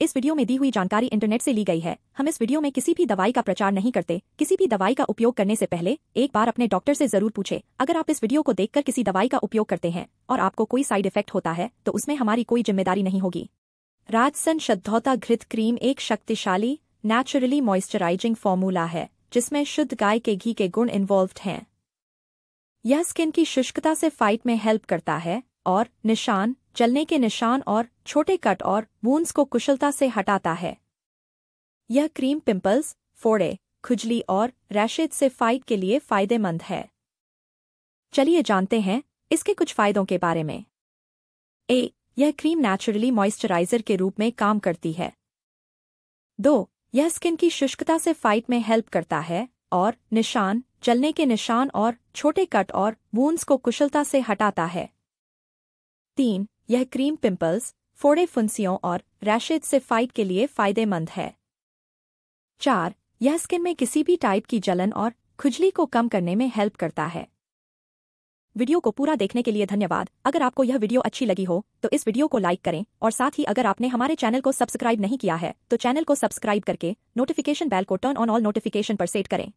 इस वीडियो में दी हुई जानकारी इंटरनेट से ली गई है। हम इस वीडियो में किसी भी दवाई का प्रचार नहीं करते। किसी भी दवाई का उपयोग करने से पहले एक बार अपने डॉक्टर से ज़रूर पूछे। अगर आप इस वीडियो को देखकर किसी दवाई का उपयोग करते हैं और आपको कोई साइड इफ़ेक्ट होता है तो उसमें हमारी कोई ज़िम्मेदारी नहीं होगी। राजसन शुद्धौता घृत क्रीम एक शक्तिशाली नेचुरली मॉइस्चराइजिंग फॉर्मूला है, जिसमें शुद्ध गाय के घी के गुण इन्वॉल्व हैं। यह स्किन की शुष्कता से फाइट में हेल्प करता है और निशान जलने के निशान और छोटे कट और वूंस को कुशलता से हटाता है। यह क्रीम पिंपल्स फोड़े, खुजली और रैशेज से फाइट के लिए फ़ायदेमंद है। चलिए जानते हैं इसके कुछ फायदों के बारे में। ए, यह क्रीम नेचुरली मॉइस्चराइजर के रूप में काम करती है। दो, यह स्किन की शुष्कता से फाइट में हेल्प करता है और निशान जलने के निशान और छोटे कट और वूंस को कुशलता से हटाता है। तीन, यह क्रीम पिंपल्स फोड़े फुंसियों और रैशेज से फाइट के लिए फ़ायदेमंद है। चार, यह स्किन में किसी भी टाइप की जलन और खुजली को कम करने में हेल्प करता है। वीडियो को पूरा देखने के लिए धन्यवाद। अगर आपको यह वीडियो अच्छी लगी हो तो इस वीडियो को लाइक करें और साथ ही अगर आपने हमारे चैनल को सब्सक्राइब नहीं किया है तो चैनल को सब्सक्राइब करके नोटिफिकेशन बेल को टर्न ऑन ऑल नोटिफिकेशन पर सेट करें।